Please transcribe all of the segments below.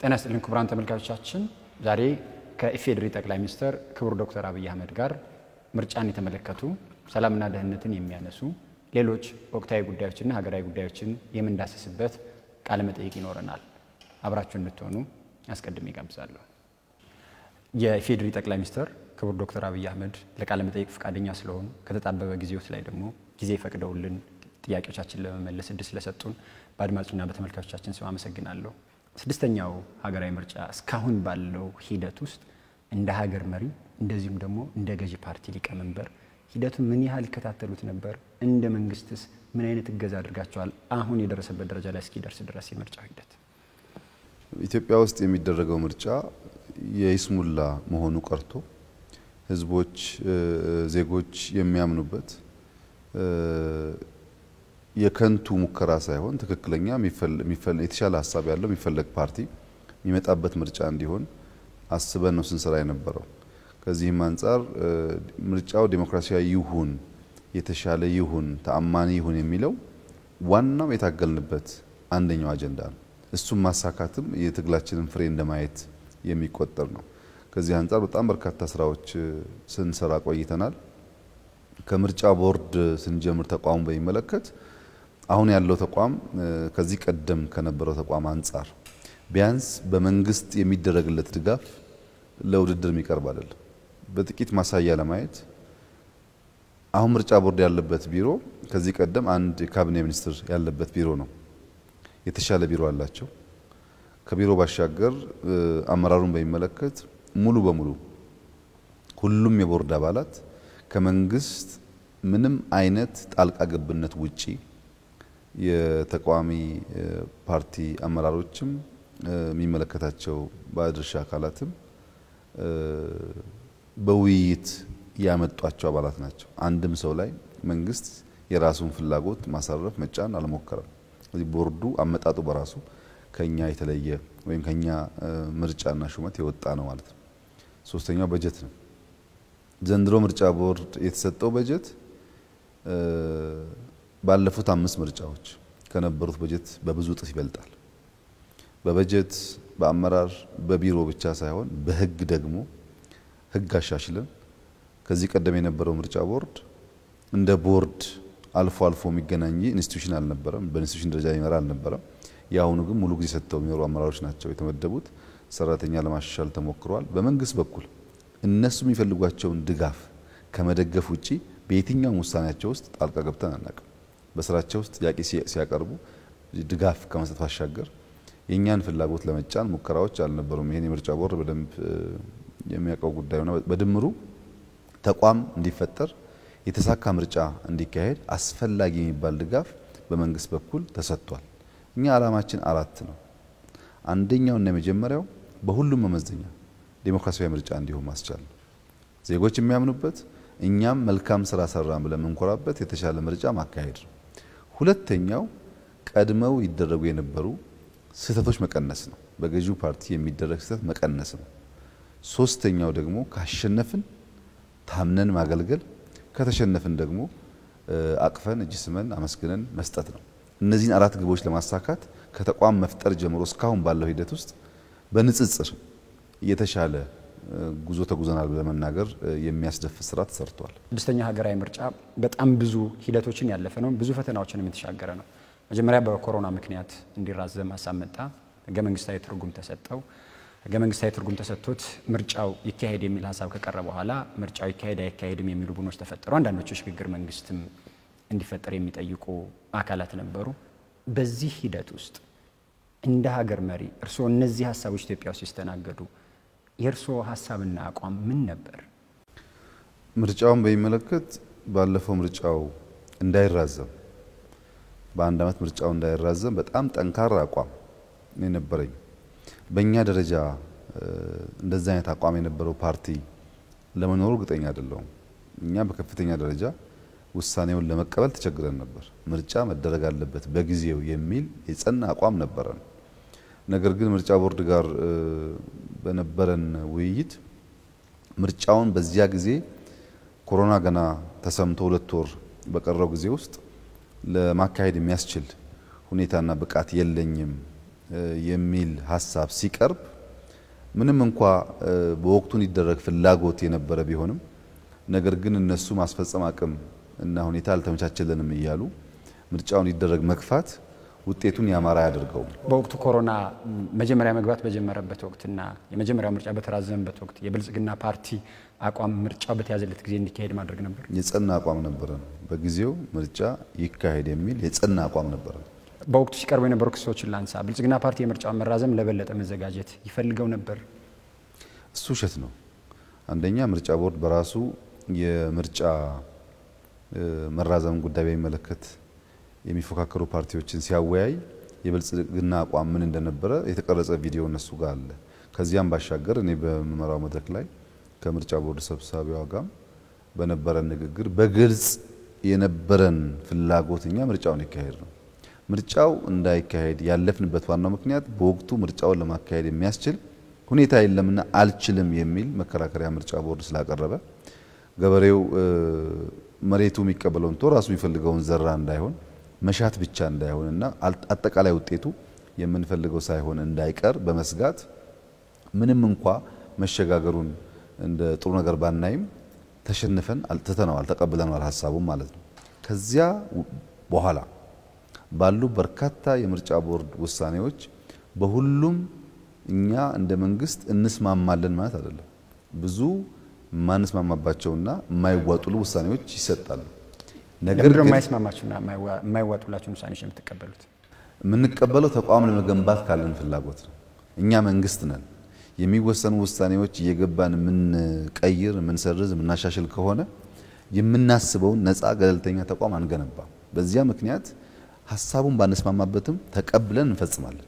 ጤና ይስጥልን ክቡራን ተመልካቾቻችን፣ ዛሬ ከኢፌዴሪ ጠቅላይ ሚኒስትር ክቡር ዶክተር አብይ አህመድ ጋር ምርጫን የተመለከቱ ሰላምና ደህንነትን የሚያነሱ ሌሎች ወቅታዊ ጉዳዮችና ሀገራዊ ጉዳዮችን የምንዳስስበት ቃለ መጠይቅ ይኖረናል። አብራችሁ እንድትሆኑ አስቀድሜ ጋብዛለሁ። የኢፌዴሪ ጠቅላይ ሚኒስትር ክቡር ዶክተር አብይ አህመድ ለቃለ መጠይቅ ፈቃደኛ ስለሆኑ ከተጣበበ ጊዜዎት ላይ ደግሞ ጊዜ ፈቅደውልን ጥያቄዎቻችን ለመመለስ እድል ስለሰጡን በአድማጭና በተመልካቾቻችን ስም አመሰግናለሁ። ስድስተኛው ሀገራዊ ምርጫ እስካሁን ባለው ሂደት ውስጥ እንደ ሀገር መሪ እንደዚሁም ደግሞ እንደ ገዢ ፓርቲ ሊቀመንበር ሂደቱን ምን ያህል ይከታተሉት ነበር? እንደ መንግስትስ ምን አይነት እገዛ አድርጋቸዋል? አሁን የደረሰበት ደረጃ ላይ እስኪደርስ ድረስ የምርጫው ሂደት ኢትዮጵያ ውስጥ የሚደረገው ምርጫ የይስሙላ መሆኑ ቀርቶ ህዝቦች፣ ዜጎች የሚያምኑበት የከንቱ ሙከራ ሳይሆን ትክክለኛ የተሻለ ሀሳብ ያለው የሚፈለግ ፓርቲ የሚመጣበት ምርጫ እንዲሆን አስበን ነው ስንሰራ የነበረው። ከዚህም አንጻር ምርጫው ዴሞክራሲያዊ ይሁን፣ የተሻለ ይሁን፣ ተአማኒ ይሁን የሚለው ዋናው የታገልንበት አንደኛው አጀንዳ ነው። እሱም ማሳካትም የትግላችንን ፍሬ እንደማየት የሚቆጠር ነው። ከዚህ አንጻር በጣም በርካታ ስራዎች ስንሰራ ቆይተናል። ከምርጫ ቦርድ ስንጀምር ተቋሙ በሚመለከት አሁን ያለው ተቋም ከዚህ ቀደም ከነበረው ተቋም አንጻር ቢያንስ በመንግስት የሚደረግለት ድጋፍ ለውድድር የሚቀርብ አይደለም። በጥቂት ማሳያ ለማየት አሁን ምርጫ ቦርድ ያለበት ቢሮ ከዚህ ቀደም አንድ የካቢኔ ሚኒስትር ያለበት ቢሮ ነው። የተሻለ ቢሮ አላቸው። ከቢሮ ባሻገር አመራሩን በሚመለከት ሙሉ በሙሉ ሁሉም የቦርድ አባላት ከመንግስት ምንም አይነት ጣልቃ ገብነት ውጪ የተቃዋሚ ፓርቲ አመራሮችም የሚመለከታቸው ባለድርሻ አካላትም በውይይት ያመጧቸው አባላት ናቸው። አንድም ሰው ላይ መንግስት የራሱን ፍላጎት ማሳረፍ መጫን አልሞከረም። ስለዚህ ቦርዱ አመጣጡ በራሱ ከኛ የተለየ ወይም ከኛ ምርጫና ሹመት የወጣ ነው ማለት ነው። ሶስተኛው በጀት ነው። ዘንድሮ ምርጫ ቦርድ የተሰጠው በጀት ባለፉት አምስት ምርጫዎች ከነበሩት በጀት በብዙ እጥፍ ይበልጣል። በበጀት በአመራር በቢሮ ብቻ ሳይሆን በህግ ደግሞ ህግ አሻሽለን ከዚህ ቀደም የነበረው ምርጫ ቦርድ እንደ ቦርድ አልፎ አልፎ የሚገናኝ institution አልነበረም። በ institution ደረጃ የሚመራ አልነበረም። የአሁኑ ግን ሙሉ ጊዜ ሰጥተው የሚኖሩ አመራሮች ናቸው የተመደቡት። ሰራተኛ ለማሻሻል ተሞክረዋል። በመንግስት በኩል እነሱ የሚፈልጓቸውን ድጋፍ ከመደገፍ ውጪ በየትኛውም ውሳኔያቸው ውስጥ ጣልቃ ገብተን አናውቅም። በስራቸው ውስጥ ጥያቄ ሲያቀርቡ ድጋፍ ከመስጠት ባሻገር የእኛን ፍላጎት ለመጫን ሙከራዎች አልነበሩም። ይህን የምርጫ ቦርድ በደንብ የሚያውቀው ጉዳዩ ነው። በድምሩ ተቋም እንዲፈጠር የተሳካ ምርጫ እንዲካሄድ አስፈላጊ የሚባል ድጋፍ በመንግስት በኩል ተሰጥቷል። እኛ ዓላማችን አራት ነው። አንደኛውና የመጀመሪያው በሁሉም መመዘኛ ዴሞክራሲያዊ ምርጫ እንዲሆን ማስቻል ነው። ዜጎች የሚያምኑበት እኛም መልካም ስራ ሰራን ብለን የምንኮራበት የተሻለ ምርጫ ማካሄድ ነው። ሁለተኛው ቀድመው ይደረጉ የነበሩ ስህተቶች መቀነስ ነው። በገዢው ፓርቲ የሚደረግ ስህተት መቀነስ ነው። ሶስተኛው ደግሞ ካሸነፍን ታምነን ማገልገል፣ ከተሸነፍን ደግሞ አቅፈን እጅ ስመን አመስግነን መስጠት ነው። እነዚህን አራት ግቦች ለማሳካት ከተቋም መፍጠር ጀምሮ እስካሁን ባለው ሂደት ውስጥ በንጽጽር የተሻለ ጉዞ ተጉዘናል ብለን መናገር የሚያስደፍር ስራ ተሰርቷል። ስድስተኛ ሀገራዊ ምርጫ በጣም ብዙ ሂደቶችን ያለፈ ነው። ብዙ ፈተናዎችንም የተሻገረ ነው። መጀመሪያ በኮሮና ምክንያት እንዲራዘም ሀሳብ መጣ። ህገ መንግስታዊ ትርጉም ተሰጠው። ህገ መንግስታዊ ትርጉም ተሰጥቶት ምርጫው ይካሄድ የሚል ሀሳብ ከቀረ በኋላ ምርጫው ይካሄድ አይካሄድም የሚሉ ቡድኖች ተፈጠሩ። አንዳንዶቹ የሽግግር መንግስትም እንዲፈጠር የሚጠይቁ አካላት ነበሩ። በዚህ ሂደት ውስጥ እንደ ሀገር መሪ እርስዎ እነዚህ ሀሳቦች ኢትዮጵያ ውስጥ ሲስተናገዱ የእርስዎ ሀሳብና አቋም ምን ነበር? ምርጫውን በሚመለከት ባለፈው ምርጫው እንዳይራዘም በአንድ ዓመት ምርጫው እንዳይራዘም በጣም ጠንካራ አቋም የነበረኝ በእኛ ደረጃ እንደዚህ አይነት አቋም የነበረው ፓርቲ ለመኖሩ እርግጠኛ አይደለሁም። እኛ በከፍተኛ ደረጃ ውሳኔውን ለመቀበል ተቸግረን ነበር። ምርጫ መደረግ አለበት በጊዜው የሚል የጸና አቋም ነበረን። ነገር ግን ምርጫ ቦርድ ጋር በነበረን ውይይት ምርጫውን በዚያ ጊዜ ኮሮና ገና ተሰምቶ ሁለት ወር በቀረው ጊዜ ውስጥ ለማካሄድ የሚያስችል ሁኔታና ብቃት የለኝም የሚል ሀሳብ ሲቀርብ ምንም እንኳ በወቅቱ እንዲደረግ ፍላጎት የነበረ ቢሆንም ነገር ግን እነሱ ማስፈጸም አቅም እና ሁኔታ አልተመቻቸልንም እያሉ ምርጫው እንዲደረግ መግፋት ውጤቱን ያማረ አያደርገውም። በወቅቱ ኮሮና መጀመሪያ መግባት በጀመረበት ወቅትና የመጀመሪያው ምርጫ በተራዘመበት ወቅት የብልጽግና ፓርቲ አቋም ምርጫው በተያዘለት ጊዜ እንዲካሄድ ማድረግ ነበር። የጸና አቋም ነበረን። በጊዜው ምርጫ ይካሄድ የሚል የጸና አቋም ነበረን። በወቅቱ ሲቀርቡ የነበሩ ክሶችን ላንሳ። ብልጽግና ፓርቲ የምርጫውን መራዘም ለበለጠ መዘጋጀት ይፈልገው ነበር። እሱ ውሸት ነው። አንደኛ ምርጫ ቦርድ በራሱ የምርጫ መራዘም ጉዳይ በሚመለከት የሚፎካከሩ ፓርቲዎችን ሲያወያይ የብልጽግና አቋም ምን እንደነበረ የተቀረጸ ቪዲዮ እነሱ ጋር አለ። ከዚያም ባሻገር እኔ በምመራው መድረክ ላይ ከምርጫ ቦርድ ሰብሳቢዋ ጋር በነበረን ንግግር በግልጽ የነበረን ፍላጎት እኛ ምርጫውን ይካሄድ ነው። ምርጫው እንዳይካሄድ ያለፍንበት ዋናው ምክንያት በወቅቱ ምርጫውን ለማካሄድ የሚያስችል ሁኔታ የለምና አልችልም የሚል መከራከሪያ ምርጫ ቦርድ ስላቀረበ ገበሬው መሬቱ የሚቀበለውን ቶ ራሱ የሚፈልገውን ዘራ እንዳይሆን መሻት ብቻ እንዳይሆንና አጠቃላይ ውጤቱ የምንፈልገው ሳይሆን እንዳይቀር በመስጋት ምንም እንኳ መሸጋገሩን እንደ ጥሩ ነገር ባናይም ተሸንፈን ትተነዋል፣ ተቀብለነዋል ሀሳቡም ማለት ነው። ከዚያ በኋላ ባሉ በርካታ የምርጫ ቦርድ ውሳኔዎች በሁሉም እኛ እንደ መንግስት እንስማማለን ማለት አይደለም። ብዙ የማንስማማባቸውና የማይዋጡሉ ውሳኔዎች ይሰጣሉ። ነገር ግን የማይስማማችሁና የማይዋጡላችሁን ውሳኔዎች የምትቀበሉት የምንቀበለው ተቋም ለመገንባት ካለን ፍላጎት ነው። እኛ መንግስት ነን። የሚወሰኑ ውሳኔዎች እየገባን የምንቀይር፣ የምንሰርዝ፣ የምናሻሽል ከሆነ የምናስበውን ነፃ ገለልተኛ ተቋም አንገነባም። በዚያ ምክንያት ሀሳቡን ባንስማማበትም ተቀብለን እንፈጽማለን።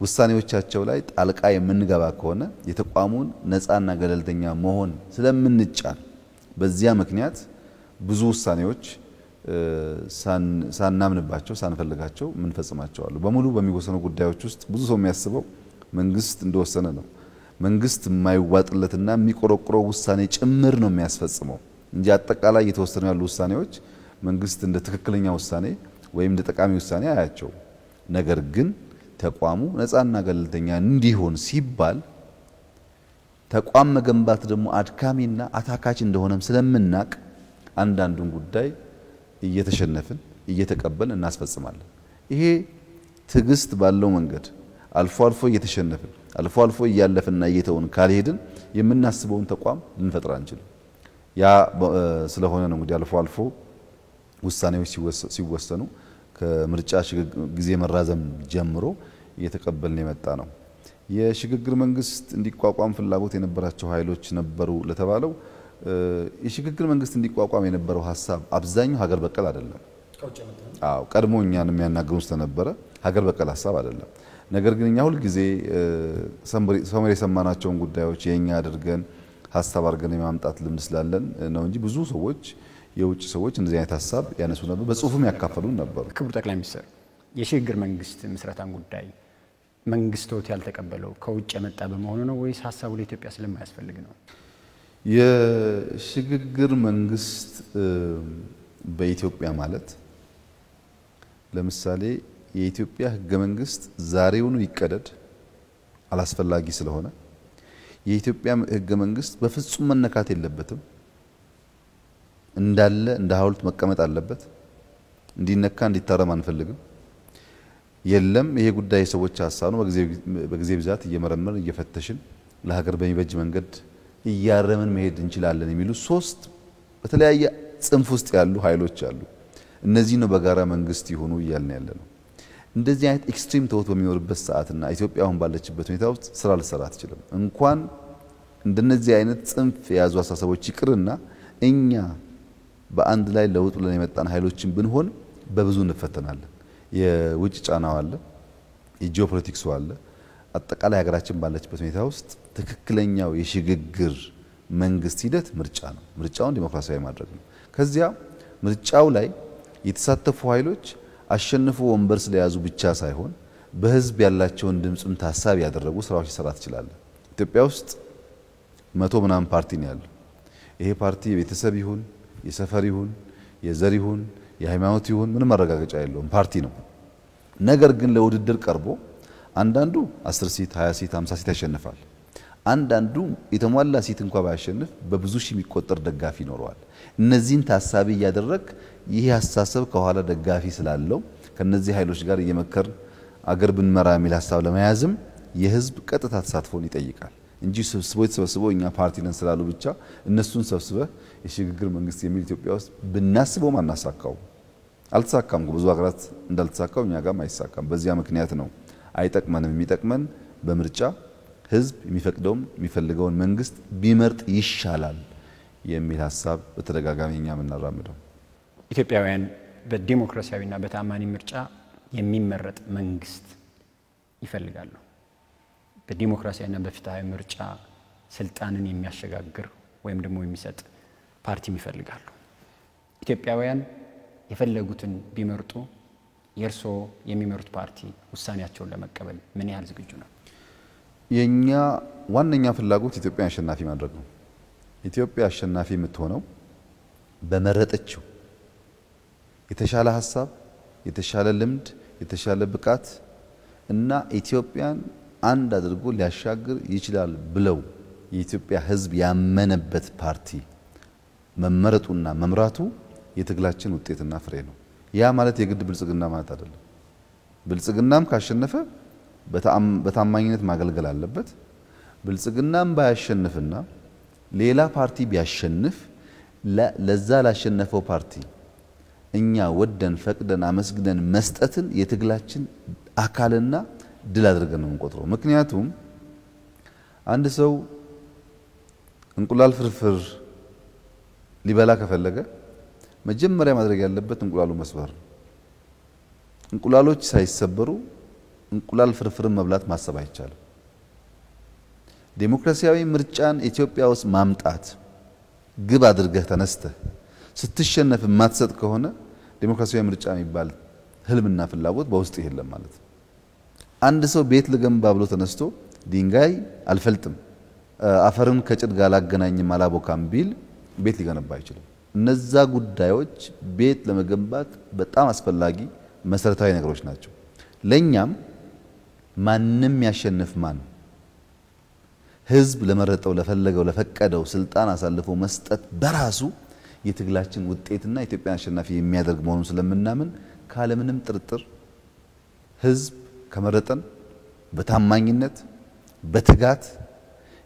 ውሳኔዎቻቸው ላይ ጣልቃ የምንገባ ከሆነ የተቋሙን ነፃና ገለልተኛ መሆን ስለምንጫን በዚያ ምክንያት ብዙ ውሳኔዎች ሳናምንባቸው ሳንፈልጋቸው የምንፈጽማቸው አሉ። በሙሉ በሚወሰኑ ጉዳዮች ውስጥ ብዙ ሰው የሚያስበው መንግስት እንደወሰነ ነው። መንግስት የማይዋጥለትና የሚቆረቁረው ውሳኔ ጭምር ነው የሚያስፈጽመው እንጂ አጠቃላይ እየተወሰኑ ያሉ ውሳኔዎች መንግስት እንደ ትክክለኛ ውሳኔ ወይም እንደ ጠቃሚ ውሳኔ አያቸው። ነገር ግን ተቋሙ ነፃና ገለልተኛ እንዲሆን ሲባል ተቋም መገንባት ደግሞ አድካሚና አታካች እንደሆነም ስለምናቅ አንዳንዱን ጉዳይ እየተሸነፍን እየተቀበልን እናስፈጽማለን። ይሄ ትዕግስት ባለው መንገድ አልፎ አልፎ እየተሸነፍን አልፎ አልፎ እያለፍንና እየተውን ካልሄድን የምናስበውን ተቋም ልንፈጥር አንችልም። ያ ስለሆነ ነው እንግዲህ አልፎ አልፎ ውሳኔዎች ሲወሰኑ ከምርጫ ጊዜ መራዘም ጀምሮ እየተቀበልን የመጣ ነው። የሽግግር መንግስት እንዲቋቋም ፍላጎት የነበራቸው ኃይሎች ነበሩ ለተባለው የሽግግር መንግስት እንዲቋቋም የነበረው ሀሳብ አብዛኛው ሀገር በቀል አይደለም። አዎ ቀድሞ እኛን የሚያናግሩን ስለነበረ ሀገር በቀል ሀሳብ አይደለም። ነገር ግን እኛ ሁልጊዜ ሰመር የሰማናቸውን ጉዳዮች የእኛ አድርገን ሀሳብ አድርገን የማምጣት ልምድ ስላለን ነው እንጂ ብዙ ሰዎች የውጭ ሰዎች እንደዚህ አይነት ሀሳብ ያነሱ ነበር፣ በጽሁፍም ያካፈሉን ነበሩ። ክቡር ጠቅላይ ሚኒስትር የሽግግር መንግስት ምስረታን ጉዳይ መንግስቶት ያልተቀበለው ከውጭ የመጣ በመሆኑ ነው ወይስ ሀሳቡ ለኢትዮጵያ ስለማያስፈልግ ነው? የሽግግር መንግስት በኢትዮጵያ ማለት ለምሳሌ የኢትዮጵያ ህገ መንግስት ዛሬውኑ ይቀደድ አላስፈላጊ ስለሆነ የኢትዮጵያ ህገ መንግስት በፍጹም መነካት የለበትም። እንዳለ እንደ ሐውልት መቀመጥ አለበት። እንዲነካ እንዲታረም አንፈልግም። የለም ይሄ ጉዳይ የሰዎች ሀሳብ ነው፣ በጊዜ ብዛት እየመረመርን እየፈተሽን ለሀገር በሚበጅ መንገድ እያረምን መሄድ እንችላለን የሚሉ ሶስት በተለያየ ጽንፍ ውስጥ ያሉ ኃይሎች አሉ። እነዚህ ነው በጋራ መንግስት ይሆኑ እያልን ያለ ነው። እንደዚህ አይነት extreme thought በሚኖርበት ሰዓትና ኢትዮጵያ አሁን ባለችበት ሁኔታ ውስጥ ስራ ልሰራ አትችልም። እንኳን እንደነዚህ አይነት ጽንፍ የያዙ አስተሳሰቦች ይቅርና እኛ በአንድ ላይ ለውጥ ብለን የመጣን ኃይሎችን ብንሆን በብዙ እንፈተናለን። የውጭ ጫናው አለ፣ የጂኦፖለቲክሱ አለ። አጠቃላይ ሀገራችን ባለችበት ሁኔታ ውስጥ ትክክለኛው የሽግግር መንግስት ሂደት ምርጫ ነው። ምርጫውን ዲሞክራሲያዊ ማድረግ ነው። ከዚያ ምርጫው ላይ የተሳተፉ ኃይሎች አሸንፎ ወንበር ስለያዙ ብቻ ሳይሆን በህዝብ ያላቸውን ድምፅም ታሳቢ ያደረጉ ስራዎች ሊሰራ ትችላለን። ኢትዮጵያ ውስጥ መቶ ምናምን ፓርቲ ነው ያለው። ይሄ ፓርቲ የቤተሰብ ይሁን የሰፈር ይሁን የዘር ይሁን የሃይማኖት ይሁን ምንም ማረጋገጫ የለውም፣ ፓርቲ ነው። ነገር ግን ለውድድር ቀርቦ አንዳንዱ 10 ሲት፣ 20 ሲት፣ 50 ሲት ያሸንፋል። አንዳንዱ የተሟላ ሲት እንኳ ባያሸንፍ በብዙ ሺህ የሚቆጠር ደጋፊ ይኖረዋል። እነዚህን ታሳቢ እያደረግ ይህ አስተሳሰብ ከኋላ ደጋፊ ስላለው ከነዚህ ኃይሎች ጋር እየመከር አገር ብንመራ የሚል ሀሳብ ለመያዝም የህዝብ ቀጥታ ተሳትፎን ይጠይቃል እንጂ ስብስቦ የተሰበስበው እኛ ፓርቲ ነን ስላሉ ብቻ እነሱን ሰብስበህ የሽግግር መንግስት የሚል ኢትዮጵያ ውስጥ ብናስበውም አናሳካውም። አልተሳካም። ብዙ ሀገራት እንዳልተሳካው እኛ ጋርም አይሳካም። በዚያ ምክንያት ነው አይጠቅመንም። የሚጠቅመን በምርጫ ህዝብ የሚፈቅደውም የሚፈልገውን መንግስት ቢመርጥ ይሻላል የሚል ሀሳብ በተደጋጋሚ እኛ የምናራምደው ኢትዮጵያውያን በዲሞክራሲያዊና በታማኒ ምርጫ የሚመረጥ መንግስት ይፈልጋሉ። በዲሞክራሲያዊና በፍትሐዊ ምርጫ ስልጣንን የሚያሸጋግር ወይም ደግሞ የሚሰጥ ፓርቲም ይፈልጋሉ። ኢትዮጵያውያን የፈለጉትን ቢመርጡ የእርስዎ የሚመሩት ፓርቲ ውሳኔያቸውን ለመቀበል ምን ያህል ዝግጁ ነው? የኛ ዋነኛ ፍላጎት ኢትዮጵያን አሸናፊ ማድረግ ነው። ኢትዮጵያ አሸናፊ የምትሆነው በመረጠችው የተሻለ ሀሳብ፣ የተሻለ ልምድ፣ የተሻለ ብቃት እና ኢትዮጵያን አንድ አድርጎ ሊያሻግር ይችላል ብለው የኢትዮጵያ ሕዝብ ያመነበት ፓርቲ መመረጡና መምራቱ የትግላችን ውጤትና ፍሬ ነው። ያ ማለት የግድ ብልጽግና ማለት አይደለም። ብልጽግናም ካሸነፈ በታማኝነት ማገልገል አለበት። ብልጽግናም ባያሸንፍና ሌላ ፓርቲ ቢያሸንፍ ለዛ ላሸነፈው ፓርቲ እኛ ወደን ፈቅደን አመስግነን መስጠትን የትግላችን አካልና ድል አድርገን ነው የምንቆጥረው። ምክንያቱም አንድ ሰው እንቁላል ፍርፍር ሊበላ ከፈለገ መጀመሪያ ማድረግ ያለበት እንቁላሉ መስበር ነው። እንቁላሎች ሳይሰበሩ እንቁላል ፍርፍርን መብላት ማሰብ አይቻልም። ዴሞክራሲያዊ ምርጫን ኢትዮጵያ ውስጥ ማምጣት ግብ አድርገህ ተነስተህ ስትሸነፍ የማትሰጥ ከሆነ ዴሞክራሲያዊ ምርጫ የሚባል ህልምና ፍላጎት በውስጥ የለም ማለት ነው። አንድ ሰው ቤት ልገንባ ብሎ ተነስቶ ድንጋይ አልፈልጥም፣ አፈርን ከጭድ ጋር አላገናኝም፣ አላቦካም ቢል ቤት ሊገነባ አይችልም። እነዛ ጉዳዮች ቤት ለመገንባት በጣም አስፈላጊ መሰረታዊ ነገሮች ናቸው። ለእኛም ማንም ያሸንፍ ማን ህዝብ ለመረጠው ለፈለገው ለፈቀደው ስልጣን አሳልፎ መስጠት በራሱ የትግላችን ውጤትና ኢትዮጵያን አሸናፊ የሚያደርግ መሆኑን ስለምናምን ካለምንም ጥርጥር ህዝብ ከመረጠን በታማኝነት በትጋት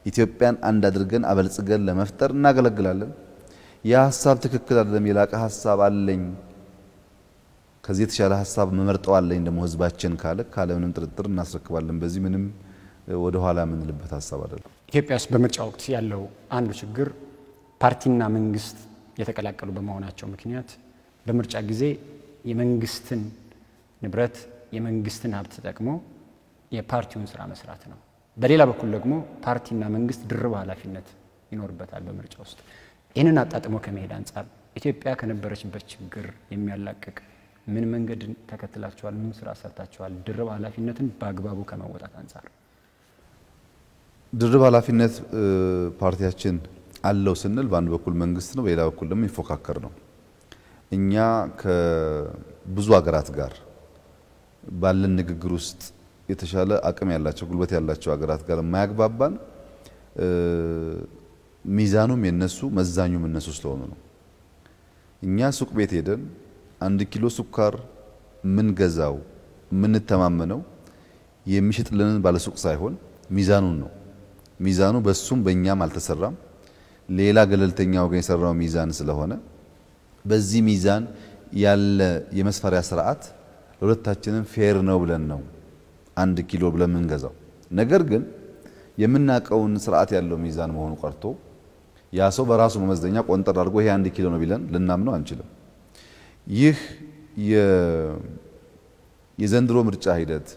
ኢትዮጵያን አንድ አድርገን አበልጽገን ለመፍጠር እናገለግላለን። ያ ሀሳብ ትክክል አይደለም፣ የላቀ ሀሳብ አለኝ፣ ከዚህ የተሻለ ሀሳብ መመርጠው አለኝ ደግሞ ህዝባችን ካለ ካለምንም ጥርጥር እናስረክባለን። በዚህ ምንም ወደ ኋላ የምንልበት ሀሳብ አይደለም። ኢትዮጵያ ውስጥ በምርጫ ወቅት ያለው አንዱ ችግር ፓርቲና መንግስት የተቀላቀሉ በመሆናቸው ምክንያት በምርጫ ጊዜ የመንግስትን ንብረት የመንግስትን ሀብት ተጠቅሞ የፓርቲውን ስራ መስራት ነው። በሌላ በኩል ደግሞ ፓርቲና መንግስት ድርብ ኃላፊነት ይኖርበታል በምርጫ ውስጥ። ይህንን አጣጥሞ ከመሄድ አንጻር ኢትዮጵያ ከነበረችበት ችግር የሚያላቅቅ ምን መንገድ ተከትላችኋል? ምን ስራ ሰርታችኋል? ድርብ ኃላፊነትን በአግባቡ ከመወጣት አንጻር ድርብ ኃላፊነት ፓርቲያችን አለው ስንል በአንድ በኩል መንግስት ነው፣ በሌላ በኩል ደግሞ ይፎካከር ነው። እኛ ከብዙ ሀገራት ጋር ባለን ንግግር ውስጥ የተሻለ አቅም ያላቸው ጉልበት ያላቸው ሀገራት ጋር የማያግባባን ሚዛኑም የነሱ መዛኙም እነሱ ስለሆኑ ነው። እኛ ሱቅ ቤት ሄደን አንድ ኪሎ ስኳር የምንገዛው የምንተማመነው የሚሸጥልንን ባለሱቅ ሳይሆን ሚዛኑን ነው። ሚዛኑ በሱም በእኛም አልተሰራም። ሌላ ገለልተኛ ወገን የሰራው ሚዛን ስለሆነ በዚህ ሚዛን ያለ የመስፈሪያ ስርዓት ለሁለታችንም fair ነው ብለን ነው አንድ ኪሎ ብለን የምንገዛው። ነገር ግን የምናውቀውን ስርዓት ያለው ሚዛን መሆኑ ቀርቶ ያ ሰው በራሱ መመዘኛ ቆንጠር አድርጎ ይሄ አንድ ኪሎ ነው ቢለን ልናምነው አንችልም። ይህ የዘንድሮ ምርጫ ሂደት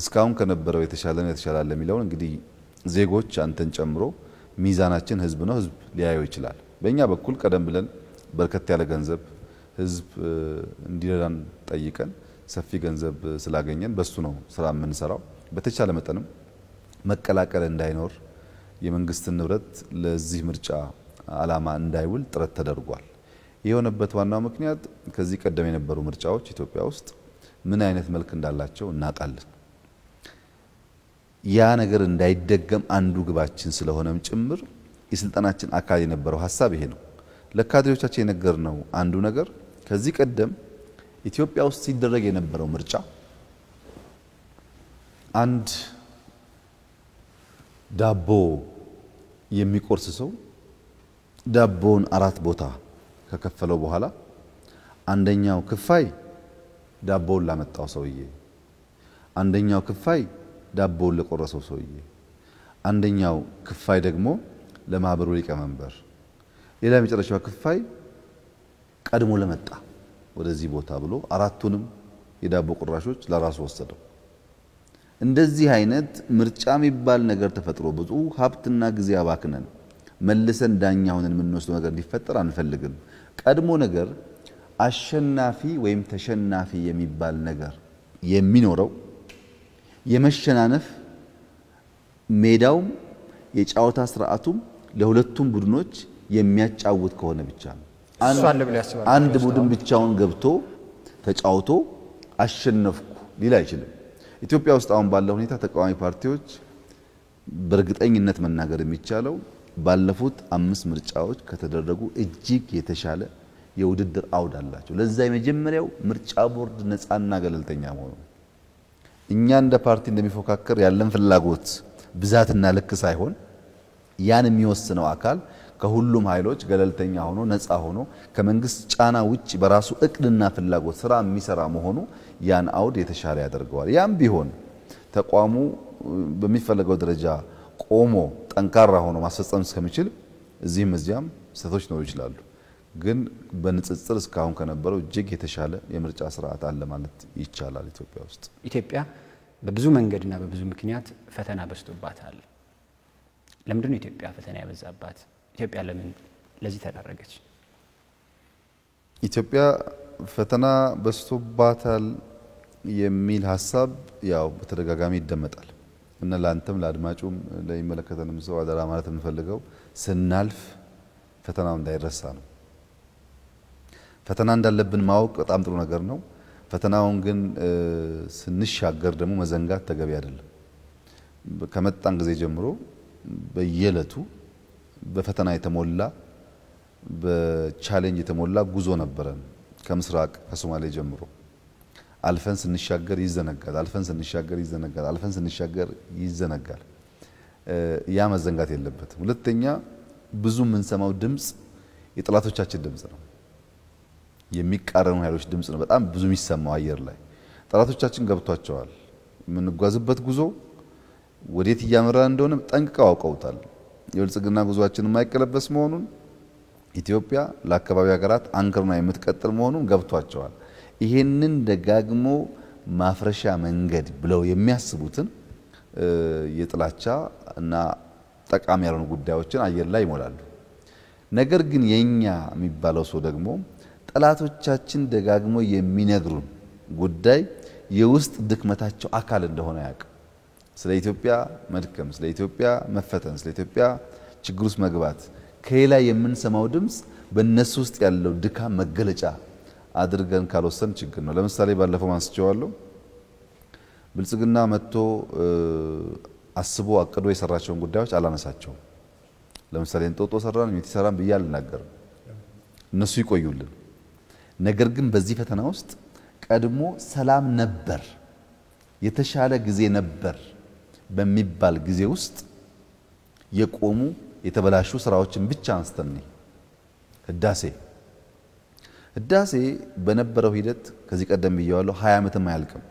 እስካሁን ከነበረው የተሻለ ነው የተሻለ የሚለውን እንግዲህ ዜጎች አንተን ጨምሮ ሚዛናችን ህዝብ ነው፣ ህዝብ ሊያየው ይችላል። በእኛ በኩል ቀደም ብለን በርከት ያለ ገንዘብ ህዝብ እንዲረዳን ጠይቀን ሰፊ ገንዘብ ስላገኘን በሱ ነው ስራ የምንሰራው። በተቻለ መጠንም መቀላቀል እንዳይኖር የመንግስትን ንብረት ለዚህ ምርጫ አላማ እንዳይውል ጥረት ተደርጓል። የሆነበት ዋናው ምክንያት ከዚህ ቀደም የነበሩ ምርጫዎች ኢትዮጵያ ውስጥ ምን አይነት መልክ እንዳላቸው እናውቃለን። ያ ነገር እንዳይደገም አንዱ ግባችን ስለሆነም ጭምር የስልጠናችን አካል የነበረው ሀሳብ ይሄ ነው። ለካድሬዎቻችን የነገርነው አንዱ ነገር ከዚህ ቀደም ኢትዮጵያ ውስጥ ሲደረግ የነበረው ምርጫ አንድ ዳቦ የሚቆርስ ሰው ዳቦውን አራት ቦታ ከከፈለው በኋላ አንደኛው ክፋይ ዳቦውን ላመጣው ሰውዬ፣ አንደኛው ክፋይ ዳቦውን ለቆረሰው ሰውዬ፣ አንደኛው ክፋይ ደግሞ ለማህበሩ ሊቀመንበር፣ ሌላ የመጨረሻው ክፋይ ቀድሞ ለመጣ ወደዚህ ቦታ ብሎ አራቱንም የዳቦ ቁራሾች ለራሱ ወሰደው። እንደዚህ አይነት ምርጫ የሚባል ነገር ተፈጥሮ ብዙ ሀብትና ጊዜ አባክነን መልሰን ዳኛ ሆነን የምንወስደው ነገር እንዲፈጠር አንፈልግም። ቀድሞ ነገር አሸናፊ ወይም ተሸናፊ የሚባል ነገር የሚኖረው የመሸናነፍ ሜዳውም የጨዋታ ስርዓቱም ለሁለቱም ቡድኖች የሚያጫውት ከሆነ ብቻ ነው።? አንድ ቡድን ብቻውን ገብቶ ተጫውቶ አሸነፍኩ ሊል አይችልም። ኢትዮጵያ ውስጥ አሁን ባለው ሁኔታ ተቃዋሚ ፓርቲዎች በእርግጠኝነት መናገር የሚቻለው ባለፉት አምስት ምርጫዎች ከተደረጉ እጅግ የተሻለ የውድድር አውድ አላቸው። ለዛ የመጀመሪያው ምርጫ ቦርድ ነፃና ገለልተኛ መሆኑ እኛ እንደ ፓርቲ እንደሚፎካከር ያለን ፍላጎት ብዛትና ልክ ሳይሆን ያን የሚወስነው አካል ከሁሉም ኃይሎች ገለልተኛ ሆኖ ነፃ ሆኖ ከመንግስት ጫና ውጭ በራሱ እቅድና ፍላጎት ስራ የሚሰራ መሆኑ ያን አውድ የተሻለ ያደርገዋል። ያም ቢሆን ተቋሙ በሚፈለገው ደረጃ ቆሞ ጠንካራ ሆኖ ማስፈጸም እስከሚችል እዚህም እዚያም ስህተቶች ሊኖሩ ይችላሉ። ግን በንጽጽር እስካሁን ከነበረው እጅግ የተሻለ የምርጫ ስርዓት አለ ማለት ይቻላል ኢትዮጵያ ውስጥ። ኢትዮጵያ በብዙ መንገድና በብዙ ምክንያት ፈተና በዝቶባታል። ለምንድን ነው ኢትዮጵያ ፈተና ያበዛባት? ኢትዮጵያ ለምን ለዚህ ተዳረገች? ኢትዮጵያ ፈተና በዝቶባታል የሚል ሀሳብ ያው በተደጋጋሚ ይደመጣል እና ለአንተም ለአድማጩም ለሚመለከተንም ሰው አደራ ማለት የምፈልገው ስናልፍ ፈተናው እንዳይረሳ ነው። ፈተና እንዳለብን ማወቅ በጣም ጥሩ ነገር ነው። ፈተናውን ግን ስንሻገር ደግሞ መዘንጋት ተገቢ አይደለም። ከመጣን ጊዜ ጀምሮ በየዕለቱ በፈተና የተሞላ በቻሌንጅ የተሞላ ጉዞ ነበረን። ከምስራቅ ከሶማሌ ጀምሮ አልፈን ስንሻገር ይዘነጋል፣ አልፈን ስንሻገር ይዘነጋል፣ አልፈን ስንሻገር ይዘነጋል። ያ መዘንጋት የለበትም። ሁለተኛ ብዙ የምንሰማው ድምፅ የጠላቶቻችን ድምፅ ነው። የሚቃረኑ ኃይሎች ድምፅ ነው። በጣም ብዙ የሚሰማው አየር ላይ ጠላቶቻችን ገብቷቸዋል። የምንጓዝበት ጉዞ ወዴት እያመራ እንደሆነ ጠንቅቀው አውቀውታል። የብልጽግና ጉዟችን የማይቀለበስ መሆኑን ኢትዮጵያ ለአካባቢ ሀገራት አንክርና የምትቀጥል መሆኑን ገብቷቸዋል። ይሄንን ደጋግሞ ማፍረሻ መንገድ ብለው የሚያስቡትን የጥላቻ እና ጠቃሚ ያልሆኑ ጉዳዮችን አየር ላይ ይሞላሉ። ነገር ግን የኛ የሚባለው ሰው ደግሞ ጠላቶቻችን ደጋግሞ የሚነግሩን ጉዳይ የውስጥ ድክመታቸው አካል እንደሆነ ያውቅ ስለ ኢትዮጵያ መድከም፣ ስለ ኢትዮጵያ መፈተን፣ ስለ ኢትዮጵያ ችግር ውስጥ መግባት ከሌላ የምንሰማው ድምፅ በእነሱ ውስጥ ያለው ድካም መገለጫ አድርገን ካልወሰን ችግር ነው። ለምሳሌ ባለፈው አንስቼዋለሁ። ብልጽግና መጥቶ አስቦ አቅዶ የሰራቸውን ጉዳዮች አላነሳቸውም። ለምሳሌ እንጦጦ ሰራን፣ ሚቲ ሰራን ብዬ አልናገርም። እነሱ ይቆዩልን። ነገር ግን በዚህ ፈተና ውስጥ ቀድሞ ሰላም ነበር፣ የተሻለ ጊዜ ነበር በሚባል ጊዜ ውስጥ የቆሙ የተበላሹ ስራዎችን ብቻ አንስተን ህዳሴ ህዳሴ በነበረው ሂደት ከዚህ ቀደም ብየዋለሁ፣ 20 ዓመትም አያልቅም።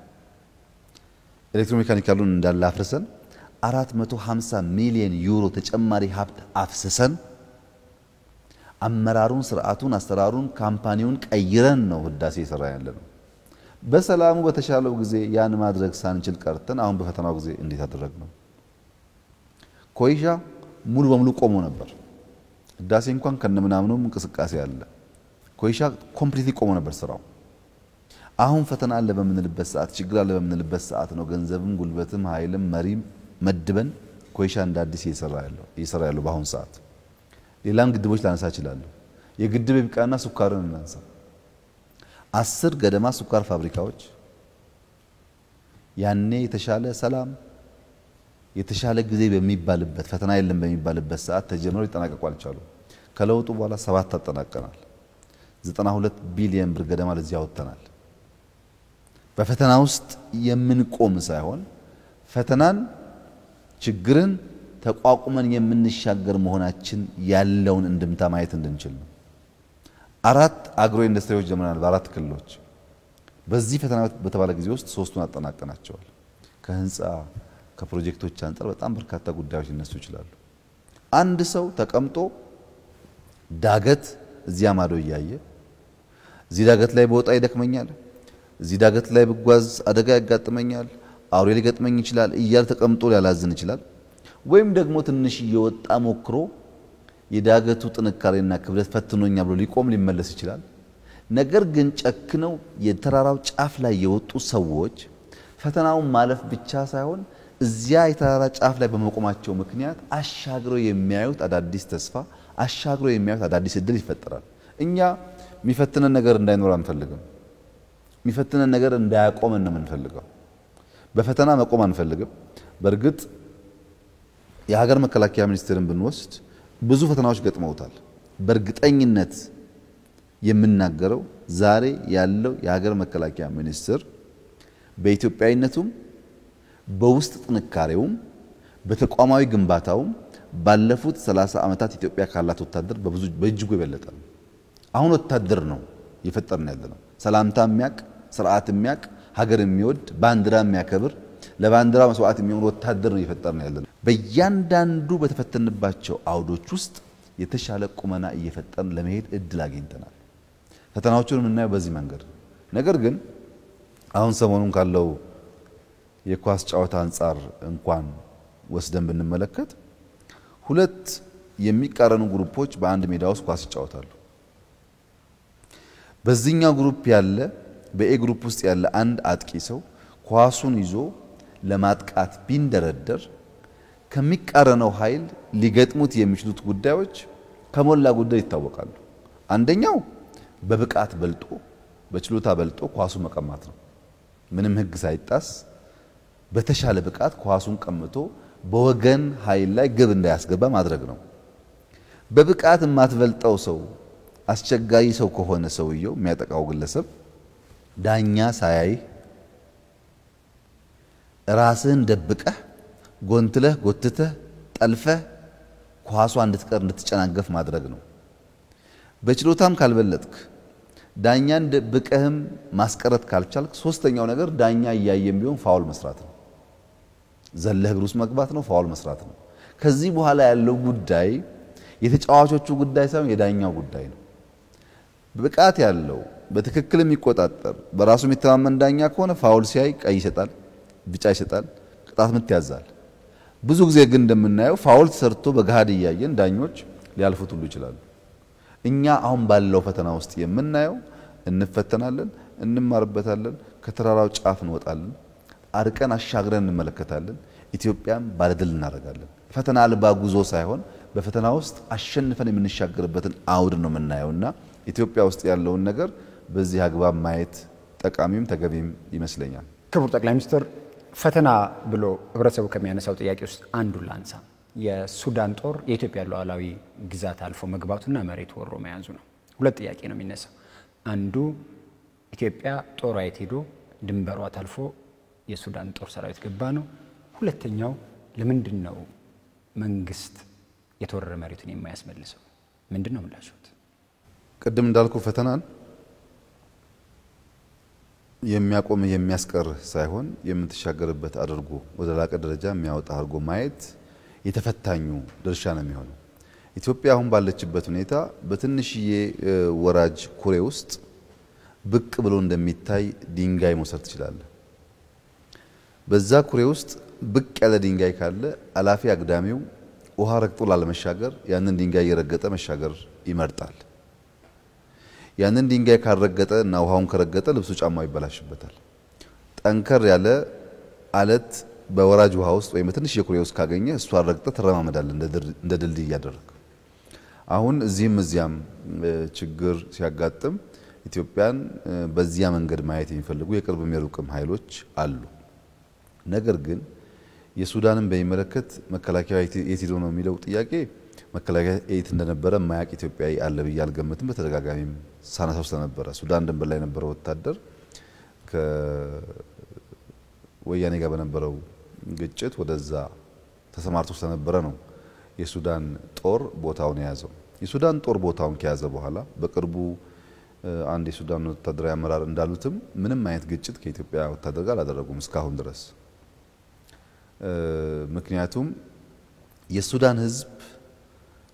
ኤሌክትሮሜካኒካሉን እንዳለ አፍርሰን 450 ሚሊዮን ዩሮ ተጨማሪ ሀብት አፍስሰን አመራሩን፣ ስርዓቱን፣ አሰራሩን፣ ካምፓኒውን ቀይረን ነው ህዳሴ የሰራ ያለ ነው። በሰላሙ በተሻለው ጊዜ ያን ማድረግ ሳንችል ቀርተን አሁን በፈተናው ጊዜ እንዴት አደረግ ነው? ኮይሻ ሙሉ በሙሉ ቆሞ ነበር። ህዳሴ እንኳን ከነምናምኑም እንቅስቃሴ አለ። ኮይሻ completely ቆሞ ነበር ስራው። አሁን ፈተና አለ በምንልበት ሰዓት፣ ችግር አለ በምንልበት ሰዓት ነው ገንዘብም ጉልበትም ኃይልም መሪም መድበን ኮይሻ እንደ አዲስ እየሰራ ያለው እየሰራ ያለው በአሁን ሰዓት። ሌላም ግድቦች ላነሳ እችላለሁ። የግድብ ይብቃና ሱካርን እናንሳ። አስር ገደማ ሱካር ፋብሪካዎች ያኔ የተሻለ ሰላም፣ የተሻለ ጊዜ በሚባልበት ፈተና የለም በሚባልበት ሰዓት ተጀምረው ሊጠናቀቁ አልቻሉም። ከለውጡ በኋላ ሰባት አጠናቀናል። 92 ቢሊየን ብር ገደማ ለዚህ አወጥተናል። በፈተና ውስጥ የምንቆም ሳይሆን ፈተናን፣ ችግርን ተቋቁመን የምንሻገር መሆናችን ያለውን እንድምታ ማየት እንድንችል ነው። አራት አግሮ ኢንዱስትሪዎች ጀምረናል በአራት ክልሎች። በዚህ ፈተና በተባለ ጊዜ ውስጥ ሶስቱን አጠናቀናቸዋል። ከህንፃ ከፕሮጀክቶች አንጻር በጣም በርካታ ጉዳዮች ሊነሱ ይችላሉ። አንድ ሰው ተቀምጦ ዳገት እዚያ ማዶ እያየ እዚህ ዳገት ላይ በወጣ ይደክመኛል፣ እዚህ ዳገት ላይ ብጓዝ አደጋ ያጋጥመኛል፣ አውሬ ሊገጥመኝ ይችላል እያለ ተቀምጦ ሊያላዝን ይችላል። ወይም ደግሞ ትንሽ እየወጣ ሞክሮ የዳገቱ ጥንካሬና ክብደት ፈትኖኛ ብሎ ሊቆም ሊመለስ ይችላል። ነገር ግን ጨክነው የተራራው ጫፍ ላይ የወጡ ሰዎች ፈተናውን ማለፍ ብቻ ሳይሆን እዚያ የተራራ ጫፍ ላይ በመቆማቸው ምክንያት አሻግረው የሚያዩት አዳዲስ ተስፋ፣ አሻግረው የሚያዩት አዳዲስ እድል ይፈጠራል። እኛ የሚፈትነን ነገር እንዳይኖር አንፈልግም። የሚፈትነን ነገር እንዳያቆመን ነው የምንፈልገው። በፈተና መቆም አንፈልግም። በእርግጥ የሀገር መከላከያ ሚኒስቴርን ብንወስድ ብዙ ፈተናዎች ገጥመውታል። በእርግጠኝነት የምናገረው ዛሬ ያለው የሀገር መከላከያ ሚኒስቴር በኢትዮጵያዊነቱም በውስጥ ጥንካሬውም በተቋማዊ ግንባታውም ባለፉት 30 ዓመታት ኢትዮጵያ ካላት ወታደር በብዙ በእጅጉ የበለጠ ነው። አሁን ወታደር ነው እየፈጠርን ያለ ነው። ሰላምታ የሚያቅ ስርዓት የሚያቅ ሀገር የሚወድ ባንዲራ የሚያከብር ለባንዲራ መስዋዕት የሚሆን ወታደር ነው እየፈጠርን ያለ ነው። በእያንዳንዱ በተፈተንባቸው አውዶች ውስጥ የተሻለ ቁመና እየፈጠርን ለመሄድ እድል አግኝተናል። ፈተናዎቹን የምናየው በዚህ መንገድ ነገር ግን አሁን ሰሞኑን ካለው የኳስ ጨዋታ አንጻር እንኳን ወስደን ብንመለከት ሁለት የሚቃረኑ group ኦች በአንድ ሜዳ ውስጥ ኳስ ይጫወታሉ። በዚህኛው group ያለ በ A group ውስጥ ያለ አንድ አጥቂ ሰው ኳሱን ይዞ ለማጥቃት ቢንደረደር ከሚቃረነው ኃይል ሊገጥሙት የሚችሉት ጉዳዮች ከሞላ ጎደል ይታወቃሉ። አንደኛው በብቃት በልጦ በችሎታ በልጦ ኳሱ መቀማት ነው። ምንም ሕግ ሳይጣስ በተሻለ ብቃት ኳሱን ቀምቶ በወገን ኃይል ላይ ግብ እንዳያስገባ ማድረግ ነው። በብቃት የማትበልጠው ሰው አስቸጋሪ ሰው ከሆነ ሰውየው የሚያጠቃው ግለሰብ ዳኛ ሳያይህ ራስህን ደብቀህ ጎንትለህ ጎትተህ ጠልፈህ ኳሷ እንድትቀር እንድትጨናገፍ ማድረግ ነው። በችሎታም ካልበለጥክ ዳኛን ደብቀህም ማስቀረት ካልቻልክ ሶስተኛው ነገር ዳኛ እያየም ቢሆን ፋውል መስራት ነው። ዘለህ እግር ውስጥ መግባት ነው። ፋውል መስራት ነው። ከዚህ በኋላ ያለው ጉዳይ የተጫዋቾቹ ጉዳይ ሳይሆን የዳኛው ጉዳይ ነው። ብቃት ያለው በትክክል የሚቆጣጠር በራሱ የሚተማመን ዳኛ ከሆነ ፋውል ሲያይ ቀይ ይሰጣል፣ ቢጫ ይሰጣል፣ ቅጣት ምት ያዛል። ብዙ ጊዜ ግን እንደምናየው ፋውል ተሰርቶ በገሃድ እያየን ዳኞች ሊያልፉት ሁሉ ይችላሉ። እኛ አሁን ባለው ፈተና ውስጥ የምናየው እንፈተናለን፣ እንማርበታለን፣ ከተራራው ጫፍ እንወጣለን፣ አርቀን አሻግረን እንመለከታለን፣ ኢትዮጵያም ባለድል እናደርጋለን። ፈተና አልባ ጉዞ ሳይሆን በፈተና ውስጥ አሸንፈን የምንሻገርበትን አውድ ነው የምናየውና ኢትዮጵያ ውስጥ ያለውን ነገር በዚህ አግባብ ማየት ጠቃሚም ተገቢም ይመስለኛል። ክቡር ጠቅላይ ሚኒስትር ፈተና ብሎ ህብረተሰቡ ከሚያነሳው ጥያቄ ውስጥ አንዱን ላንሳ። የሱዳን ጦር የኢትዮጵያ ሉዓላዊ ግዛት አልፎ መግባቱና መሬት ወሮ መያዙ ነው። ሁለት ጥያቄ ነው የሚነሳው። አንዱ ኢትዮጵያ ጦሯ የት ሄዶ ድንበሯ ታልፎ የሱዳን ጦር ሰራዊት ገባ ነው። ሁለተኛው ለምንድን ነው መንግስት የተወረረ መሬቱን የማያስመልሰው? ምንድን ነው ምላሾት? ቅድም እንዳልኩ ፈተናን የሚያቆምህ የሚያስቀርህ ሳይሆን የምትሻገርበት አድርጎ ወደ ላቀ ደረጃ የሚያወጣ አድርጎ ማየት የተፈታኙ ድርሻ ነው የሚሆነው። ኢትዮጵያ አሁን ባለችበት ሁኔታ በትንሽዬ ወራጅ ኩሬ ውስጥ ብቅ ብሎ እንደሚታይ ድንጋይ መውሰድ ትችላለህ። በዛ ኩሬ ውስጥ ብቅ ያለ ድንጋይ ካለ አላፊ አግዳሚው ውሃ ረግጦ ላለመሻገር ያንን ድንጋይ እየረገጠ መሻገር ይመርጣል። ያንን ድንጋይ ካልረገጠ እና ውሃውን ከረገጠ ልብሱ ጫማው ይበላሽበታል። ጠንከር ያለ አለት በወራጅ ውሃ ውስጥ ወይም በትንሽ የኩሬ ውስጥ ካገኘ እሷ ረግጠ ትረማመዳለ እንደ ድልድይ እያደረግ። አሁን እዚህም እዚያም ችግር ሲያጋጥም ኢትዮጵያን በዚያ መንገድ ማየት የሚፈልጉ የቅርብም የሩቅም ኃይሎች አሉ። ነገር ግን የሱዳንን በሚመለከት መከላከያ የት ሄዶ ነው የሚለው ጥያቄ መከላከያ የት እንደነበረ የማያውቅ ኢትዮጵያዊ አለ ብዬ አልገምትም። በተደጋጋሚም ሳነሳው ስለነበረ ሱዳን ድንበር ላይ የነበረው ወታደር ከወያኔ ጋር በነበረው ግጭት ወደዛ ተሰማርቶ ስለነበረ ነው የሱዳን ጦር ቦታውን የያዘው። የሱዳን ጦር ቦታውን ከያዘ በኋላ በቅርቡ አንድ የሱዳን ወታደራዊ አመራር እንዳሉትም ምንም አይነት ግጭት ከኢትዮጵያ ወታደር ጋር አላደረጉም እስካሁን ድረስ። ምክንያቱም የሱዳን ሕዝብ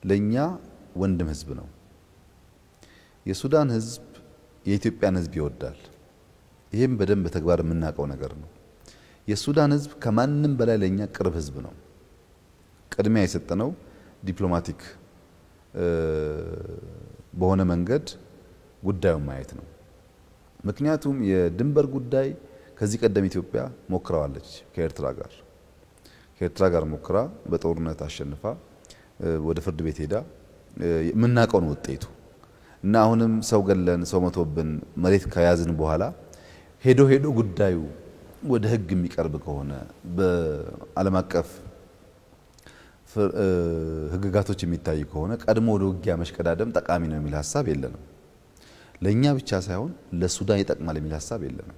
ለኛ ወንድም ሕዝብ ነው። የሱዳን ሕዝብ የኢትዮጵያን ሕዝብ ይወዳል። ይህም በደንብ በተግባር የምናውቀው ነገር ነው። የሱዳን ሕዝብ ከማንም በላይ ለኛ ቅርብ ሕዝብ ነው። ቅድሚያ የሰጠነው ዲፕሎማቲክ በሆነ መንገድ ጉዳዩን ማየት ነው። ምክንያቱም የድንበር ጉዳይ ከዚህ ቀደም ኢትዮጵያ ሞክረዋለች ከኤርትራ ጋር ከኤርትራ ጋር ሞክራ በጦርነት አሸንፋ ወደ ፍርድ ቤት ሄዳ የምናውቀው ነው ውጤቱ እና አሁንም ሰው ገለን ሰው መቶብን መሬት ከያዝን በኋላ ሄዶ ሄዶ ጉዳዩ ወደ ሕግ የሚቀርብ ከሆነ በዓለም አቀፍ ሕግጋቶች የሚታይ ከሆነ ቀድሞ ወደ ውጊያ መሽቀዳደም ጠቃሚ ነው የሚል ሀሳብ የለንም። ለእኛ ብቻ ሳይሆን ለሱዳን ይጠቅማል የሚል ሀሳብ የለንም።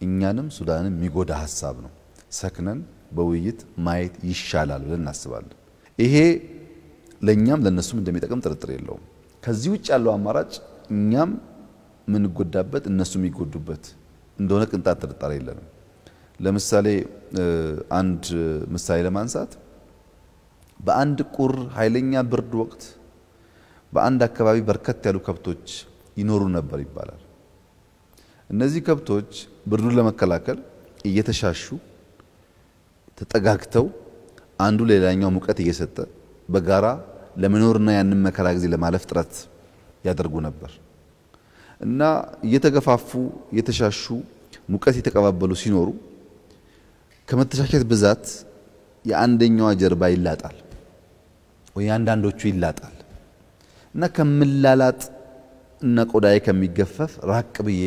እኛንም ሱዳንም የሚጎዳ ሀሳብ ነው። ሰክነን በውይይት ማየት ይሻላል ብለን እናስባለን። ይሄ ለእኛም ለእነሱም እንደሚጠቅም ጥርጥር የለውም። ከዚህ ውጭ ያለው አማራጭ እኛም የምንጎዳበት እነሱ የሚጎዱበት እንደሆነ ቅንጣት ጥርጣሬ የለንም። ለምሳሌ አንድ ምሳሌ ለማንሳት በአንድ ቁር ኃይለኛ ብርድ ወቅት በአንድ አካባቢ በርከት ያሉ ከብቶች ይኖሩ ነበር ይባላል። እነዚህ ከብቶች ብርዱን ለመከላከል እየተሻሹ ተጠጋግተው አንዱ ሌላኛው ሙቀት እየሰጠ በጋራ ለመኖርና ያንን መከራ ጊዜ ለማለፍ ጥረት ያደርጉ ነበር። እና እየተገፋፉ እየተሻሹ ሙቀት የተቀባበሉ ሲኖሩ ከመተሻሸት ብዛት የአንደኛዋ ጀርባ ይላጣል ወይ አንዳንዶቹ ይላጣል። እና ከምላላጥ እና ቆዳዬ ከሚገፈፍ ራቅ ብዬ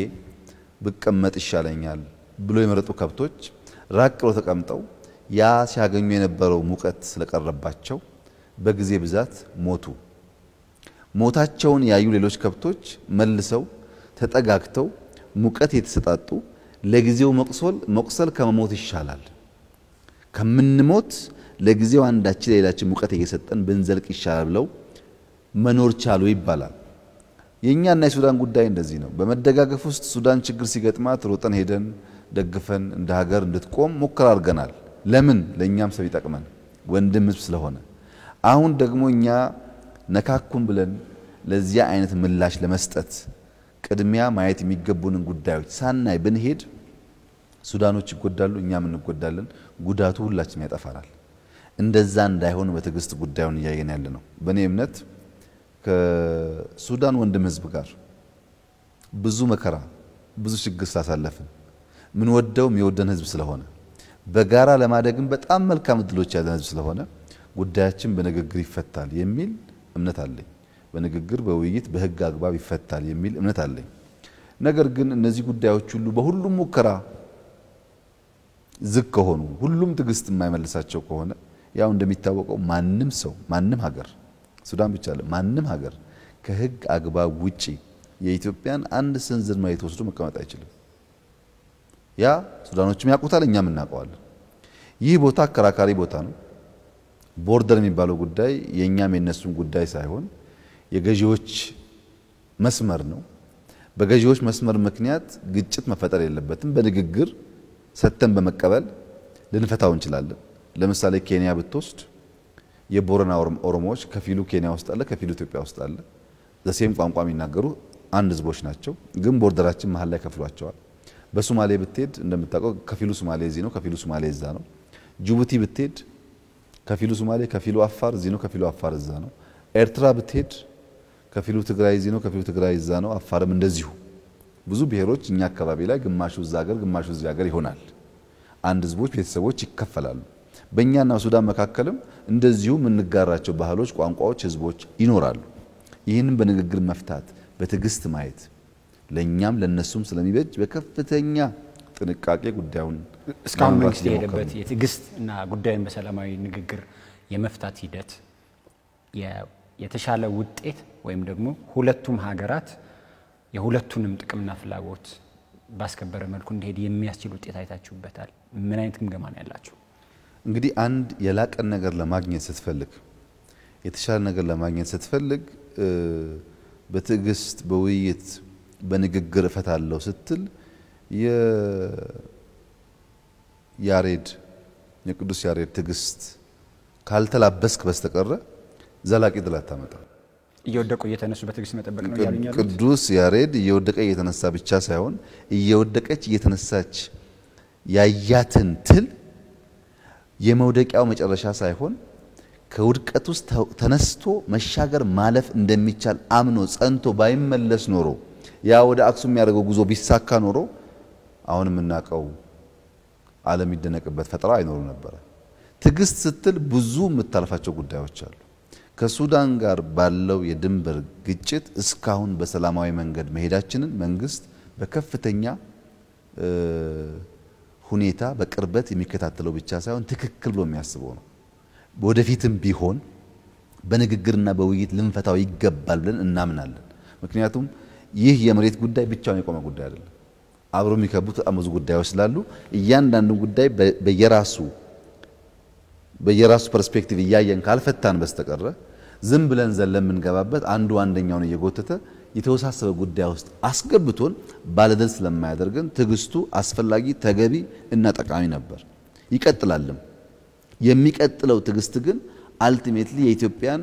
ብቀመጥ ይሻለኛል ብሎ የመረጡ ከብቶች ራቅ ብሎ ተቀምጠው ያ ሲያገኙ የነበረው ሙቀት ስለቀረባቸው በጊዜ ብዛት ሞቱ። ሞታቸውን ያዩ ሌሎች ከብቶች መልሰው ተጠጋግተው ሙቀት የተሰጣጡ ለጊዜው መቁሰል መቁሰል ከመሞት ይሻላል፣ ከምንሞት ለጊዜው አንዳችን ሌላችን ሙቀት እየሰጠን ብንዘልቅ ይሻላል ብለው መኖር ቻሉ ይባላል። የእኛና የሱዳን ጉዳይ እንደዚህ ነው። በመደጋገፍ ውስጥ ሱዳን ችግር ሲገጥማት ሮጠን ሄደን ደግፈን እንደ ሀገር እንድትቆም ሙከራ አድርገናል። ለምን? ለእኛም ሰው ይጠቅመን ወንድም ሕዝብ ስለሆነ። አሁን ደግሞ እኛ ነካኩን ብለን ለዚያ አይነት ምላሽ ለመስጠት ቅድሚያ ማየት የሚገቡንን ጉዳዮች ሳናይ ብንሄድ ሱዳኖች ይጎዳሉ፣ እኛም እንጎዳለን። ጉዳቱ ሁላችንም ያጠፋናል። እንደዛ እንዳይሆን በትዕግስት ጉዳዩን እያየን ያለ ነው። በእኔ እምነት ከሱዳን ወንድም ህዝብ ጋር ብዙ መከራ ብዙ ችግር ስላሳለፍን ምን ወደው የሚወደን ህዝብ ስለሆነ በጋራ ለማደግም በጣም መልካም እድሎች ያለን ህዝብ ስለሆነ ጉዳያችን በንግግር ይፈታል የሚል እምነት አለኝ። በንግግር በውይይት በህግ አግባብ ይፈታል የሚል እምነት አለኝ። ነገር ግን እነዚህ ጉዳዮች ሁሉ በሁሉም ሙከራ ዝግ ከሆኑ ሁሉም ትዕግስት የማይመልሳቸው ከሆነ ያው እንደሚታወቀው ማንም ሰው ማንም ሀገር ሱዳን ብቻ አለ ማንም ሀገር ከህግ አግባብ ውጪ የኢትዮጵያን አንድ ስንዝር መሬት ወስዶ መቀመጥ አይችልም። ያ ሱዳኖችም ያውቁታል፣ እኛም እናውቀዋለን። ይህ ቦታ አከራካሪ ቦታ ነው። ቦርደር የሚባለው ጉዳይ የእኛም የነሱም ጉዳይ ሳይሆን የገዢዎች መስመር ነው። በገዢዎች መስመር ምክንያት ግጭት መፈጠር የለበትም። በንግግር ሰጥተን በመቀበል ልንፈታው እንችላለን። ለምሳሌ ኬንያ ብትወስድ የቦረና ኦሮሞዎች ከፊሉ ኬንያ ውስጥ አለ፣ ከፊሉ ኢትዮጵያ ውስጥ አለ። ዘሴም ቋንቋ የሚናገሩ አንድ ህዝቦች ናቸው፣ ግን ቦርደራችን መሀል ላይ ከፍሏቸዋል። በሶማሌ ብትሄድ እንደምታውቀው ከፊሉ ሶማሌ እዚህ ነው፣ ከፊሉ ሶማሌ እዛ ነው። ጅቡቲ ብትሄድ ከፊሉ ሶማሌ፣ ከፊሉ አፋር እዚህ ነው፣ ከፊሉ አፋር እዛ ነው። ኤርትራ ብትሄድ ከፊሉ ትግራይ እዚህ ነው፣ ከፊሉ ትግራይ እዛ ነው። አፋርም እንደዚሁ ብዙ ብሔሮች እኛ አካባቢ ላይ ግማሹ እዛ ሀገር፣ ግማሹ እዚህ ሀገር ይሆናል። አንድ ህዝቦች፣ ቤተሰቦች ይከፈላሉ። በእኛና ሱዳን መካከልም እንደዚሁ የምንጋራቸው ባህሎች፣ ቋንቋዎች፣ ህዝቦች ይኖራሉ። ይህንን በንግግር መፍታት፣ በትዕግስት ማየት ለእኛም ለነሱም ስለሚበጅ በከፍተኛ ጥንቃቄ ጉዳዩን እስካሁን መንግስት የሄደበት የትዕግስት እና ጉዳዩን በሰላማዊ ንግግር የመፍታት ሂደት የ- የተሻለ ውጤት ወይም ደግሞ ሁለቱም ሀገራት የሁለቱንም ጥቅምና ፍላጎት ባስከበረ መልኩ እንዲሄድ የሚያስችል ውጤት አይታችሁበታል። ምን አይነት ግምገማ ነው ያላችሁ? እንግዲህ አንድ የላቀን ነገር ለማግኘት ስትፈልግ የተሻለ ነገር ለማግኘት ስትፈልግ በትዕግስት በውይይት በንግግር እፈታለሁ ስትል የያሬድ የቅዱስ ያሬድ ትዕግስት ካልተላበስክ በስተቀረ ዘላቂ ድል አታመጣም። እየወደቁ እየተነሱ በትዕግስት መጠበቅ ነው ያሉት? ቅዱስ ያሬድ እየወደቀ እየተነሳ ብቻ ሳይሆን እየወደቀች እየተነሳች ያያትን ትል የመውደቂያው መጨረሻ ሳይሆን ከውድቀት ውስጥ ተነስቶ መሻገር ማለፍ እንደሚቻል አምኖ ጸንቶ ባይመለስ ኖሮ ያ ወደ አክሱም የሚያደርገው ጉዞ ቢሳካ ኖሮ አሁን የምናውቀው ዓለም የሚደነቅበት ፈጠራ አይኖሩ ነበረ። ትዕግስት ስትል ብዙ የምታልፋቸው ጉዳዮች አሉ። ከሱዳን ጋር ባለው የድንበር ግጭት እስካሁን በሰላማዊ መንገድ መሄዳችንን መንግስት በከፍተኛ ሁኔታ በቅርበት የሚከታተለው ብቻ ሳይሆን ትክክል ብሎ የሚያስበው ነው። ወደፊትም ቢሆን በንግግርና በውይይት ልንፈታው ይገባል ብለን እናምናለን። ምክንያቱም ይህ የመሬት ጉዳይ ብቻውን የቆመ ጉዳይ አይደለም። አብሮ የሚከቡት በጣም ብዙ ጉዳዮች ስላሉ እያንዳንዱ ጉዳይ በየራሱ በየራሱ perspective እያየን ካልፈታን በስተቀረ ዝም ብለን ዘለን የምንገባበት አንዱ አንደኛውን እየጎተተ የተወሳሰበ ጉዳይ ውስጥ አስገብቶን ባለድል ስለማያደርገን ትዕግስቱ አስፈላጊ፣ ተገቢ እና ጠቃሚ ነበር። ይቀጥላልም። የሚቀጥለው ትዕግስት ግን ultimately የኢትዮጵያን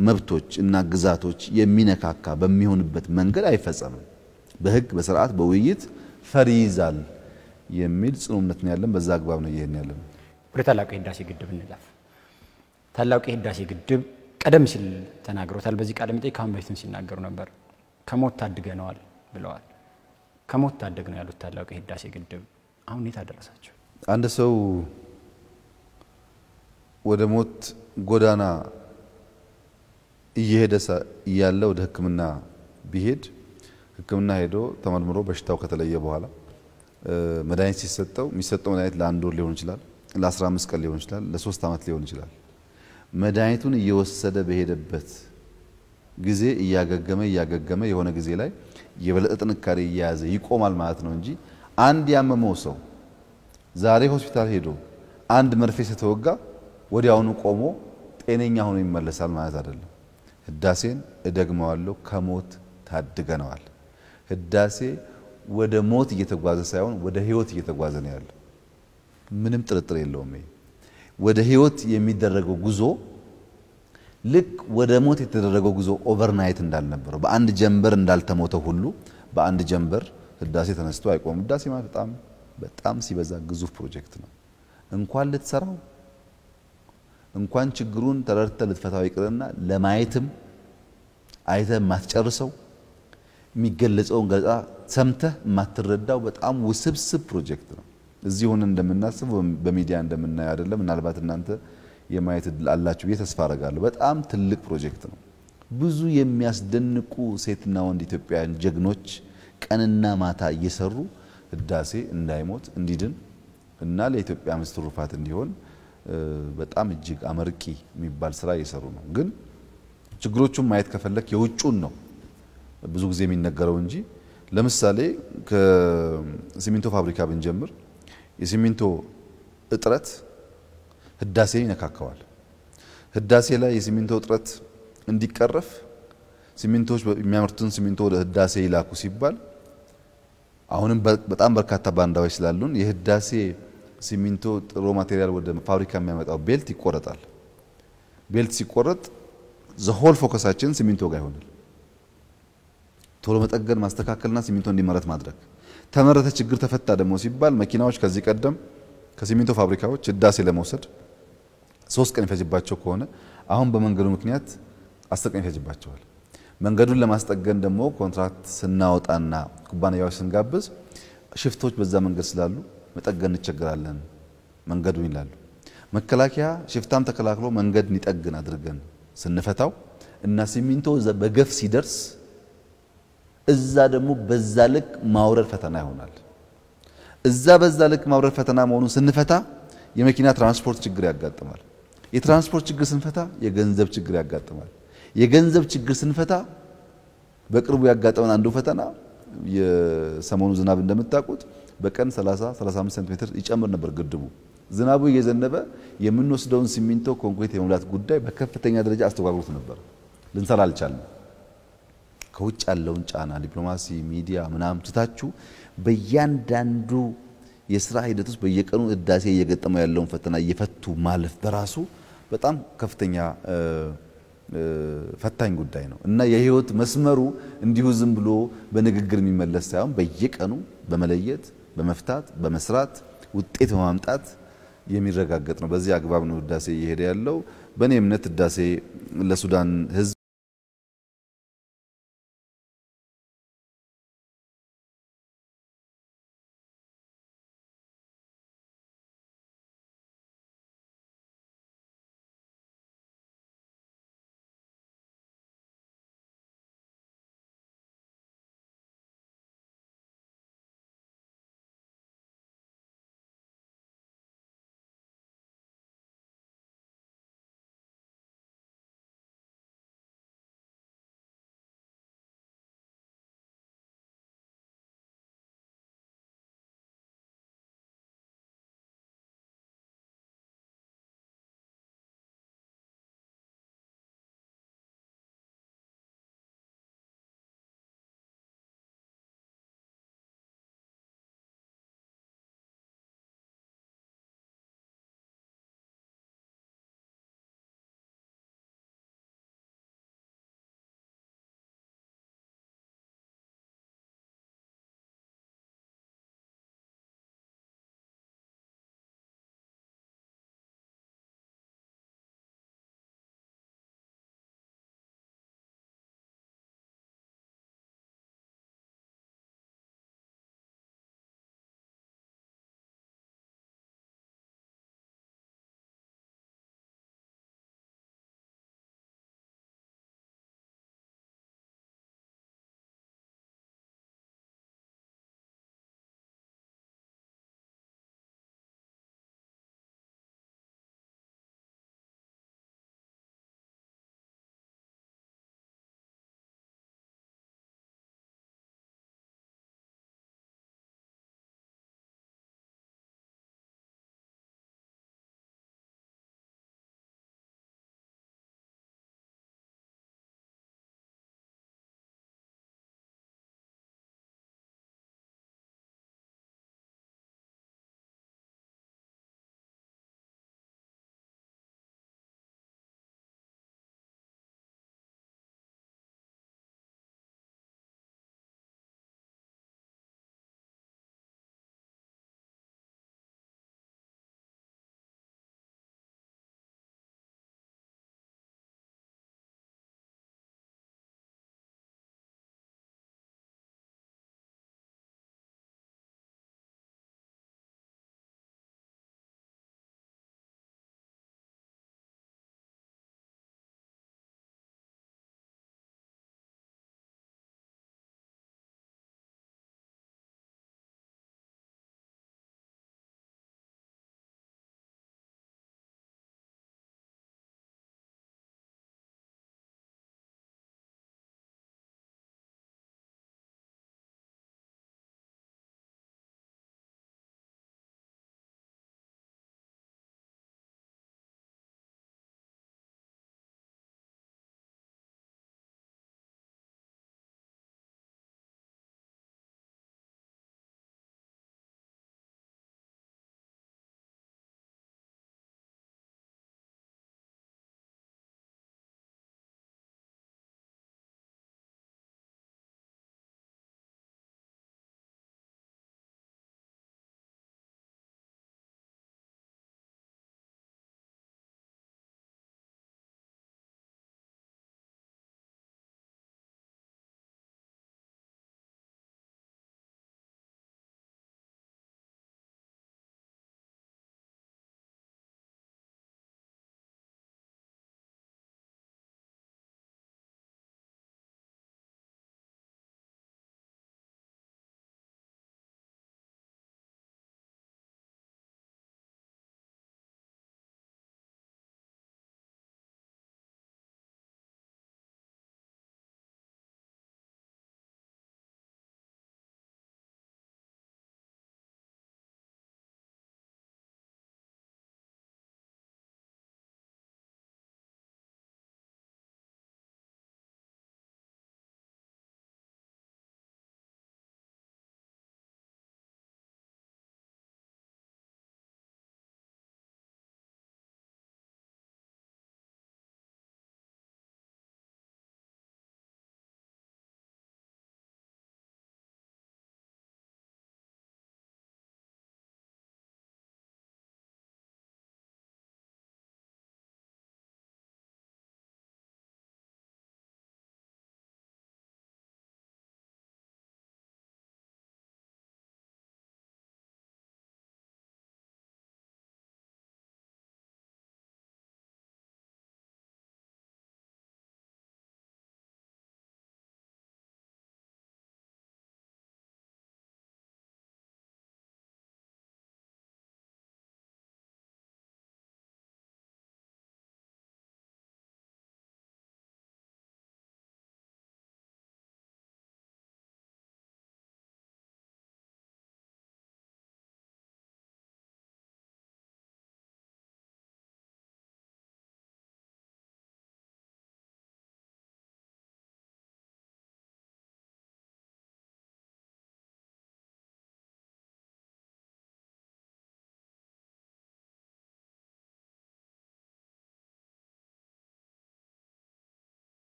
መብቶች እና ግዛቶች የሚነካካ በሚሆንበት መንገድ አይፈጸምም። በሕግ በስርዓት በውይይት ፈር ይይዛል የሚል ጽኑ እምነት ነው ያለን። በዛ አግባብ ነው እየሄድን ያለን። ወደ ታላቁ የህዳሴ ግድብ እንለፍ። ታላቁ የህዳሴ ግድብ ቀደም ሲል ተናግሮታል። በዚህ ቃለ መጠይቅ ከአሁን በፊትም ሲናገሩ ነበር። ከሞት ታድገነዋል ብለዋል። ከሞት ታደግ ነው ያሉት ታላቁ የህዳሴ ግድብ አሁን የት አደረሳቸው? አንድ ሰው ወደ ሞት ጎዳና እየሄደ እያለ ወደ ሕክምና ቢሄድ ሕክምና ሄዶ ተመርምሮ በሽታው ከተለየ በኋላ መድኃኒት ሲሰጠው የሚሰጠው መድኃኒት ለአንድ ወር ሊሆን ይችላል፣ ለ15 ቀን ሊሆን ይችላል፣ ለሶስት ዓመት ሊሆን ይችላል። መድኃኒቱን እየወሰደ በሄደበት ጊዜ እያገገመ እያገገመ የሆነ ጊዜ ላይ የበለጠ ጥንካሬ እየያዘ ይቆማል ማለት ነው እንጂ አንድ ያመመው ሰው ዛሬ ሆስፒታል ሄዶ አንድ መርፌ ስተወጋ ወዲያውኑ ቆሞ ጤነኛ ሆኖ ይመለሳል ማለት አይደለም። ህዳሴን እደግመዋለሁ፣ ከሞት ታድገነዋል። ህዳሴ ወደ ሞት እየተጓዘ ሳይሆን ወደ ህይወት እየተጓዘ ነው ያለው። ምንም ጥርጥር የለውም። ወደ ህይወት የሚደረገው ጉዞ ልክ ወደ ሞት የተደረገው ጉዞ overnight እንዳልነበረው በአንድ ጀንበር እንዳልተሞተ ሁሉ በአንድ ጀንበር ህዳሴ ተነስቶ አይቆምም። ህዳሴ ማለት በጣም በጣም ሲበዛ ግዙፍ ፕሮጀክት ነው። እንኳን ልትሰራው እንኳን ችግሩን ተረድተ ልትፈታው ይቅርና ለማየትም አይተ የማትጨርሰው የሚገለጸውን ገለጻ ሰምተህ የማትረዳው በጣም ውስብስብ ፕሮጀክት ነው። እዚህ ሆነን እንደምናስበው በሚዲያ እንደምናየው አይደለም። ምናልባት እናንተ የማየት እድል አላችሁ ብዬ ተስፋ አረጋለሁ። በጣም ትልቅ ፕሮጀክት ነው። ብዙ የሚያስደንቁ ሴትና ወንድ ኢትዮጵያውያን ጀግኖች ቀንና ማታ እየሰሩ ህዳሴ እንዳይሞት እንዲድን እና ለኢትዮጵያ ምስ ትሩፋት እንዲሆን በጣም እጅግ አመርቂ የሚባል ስራ እየሰሩ ነው። ግን ችግሮቹን ማየት ከፈለክ የውጩን ነው ብዙ ጊዜ የሚነገረው እንጂ ለምሳሌ ከሲሚንቶ ፋብሪካ ብንጀምር የሲሚንቶ እጥረት ህዳሴን ይነካከዋል። ህዳሴ ላይ የሲሚንቶ እጥረት እንዲቀረፍ ሲሚንቶዎች የሚያመርቱትን ሲሚንቶ ወደ ህዳሴ ይላኩ ሲባል አሁንም በጣም በርካታ ባንዳዎች ስላሉን የህዳሴ ሲሚንቶ ጥሬ material ወደ ፋብሪካ የሚያመጣው belt ይቆረጣል። belt ሲቆረጥ the whole focus ኣችን ሲሚንቶ ጋር ይሆናል። ቶሎ መጠገን ማስተካከልና ሲሚንቶ እንዲመረት ማድረግ። ተመረተ፣ ችግር ተፈታ ደግሞ ሲባል መኪናዎች ከዚህ ቀደም ከሲሚንቶ ፋብሪካዎች ህዳሴ ለመውሰድ ሶስት ቀን ይፈጅባቸው ከሆነ አሁን በመንገዱ ምክንያት አስር ቀን ይፈጅባቸዋል። መንገዱን ለማስጠገን ደግሞ contract ስናወጣና ኩባንያዎች ስንጋብዝ ሽፍቶች በዛ መንገድ ስላሉ መጠገን እንቸገራለን መንገዱን ይላሉ። መከላከያ ሽፍታም ተከላክሎ መንገድ እንዲጠግን አድርገን ስንፈታው እና ሲሚንቶ በገፍ ሲደርስ እዛ ደግሞ በዛ ልክ ማውረድ ፈተና ይሆናል። እዛ በዛ ልክ ማውረድ ፈተና መሆኑን ስንፈታ የመኪና ትራንስፖርት ችግር ያጋጥማል። የትራንስፖርት ችግር ስንፈታ የገንዘብ ችግር ያጋጥማል። የገንዘብ ችግር ስንፈታ በቅርቡ ያጋጠመን አንዱ ፈተና የሰሞኑ ዝናብ እንደምታውቁት በቀን 30 35 ሴንቲሜትር ይጨምር ነበር ግድቡ። ዝናቡ እየዘነበ የምንወስደውን ሲሚንቶ ኮንክሪት የመሙላት ጉዳይ በከፍተኛ ደረጃ አስተጓጉሎት ነበር። ልንሰራ አልቻልንም። ከውጭ ያለውን ጫና ዲፕሎማሲ፣ ሚዲያ ምናምን ትታችሁ በእያንዳንዱ የስራ ሂደት ውስጥ በየቀኑ ህዳሴ እየገጠመው ያለውን ፈተና እየፈቱ ማለፍ በራሱ በጣም ከፍተኛ ፈታኝ ጉዳይ ነው እና የህይወት መስመሩ እንዲሁ ዝም ብሎ በንግግር የሚመለስ ሳይሆን በየቀኑ በመለየት በመፍታት በመስራት ውጤት በማምጣት የሚረጋገጥ ነው። በዚህ አግባብ ነው ህዳሴ እየሄደ ያለው። በእኔ እምነት ህዳሴ ለሱዳን ህዝብ